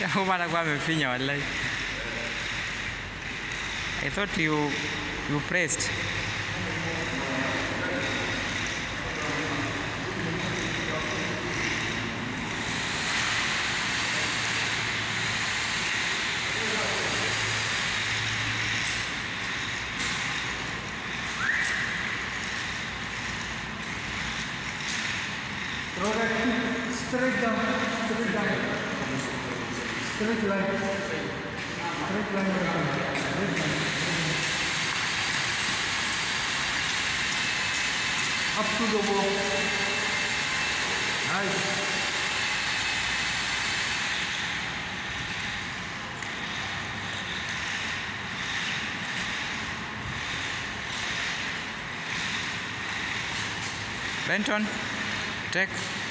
I I thought you you pressed. Straight line. Straight line. Straight line. Up to the wall. Nice. Benton, take.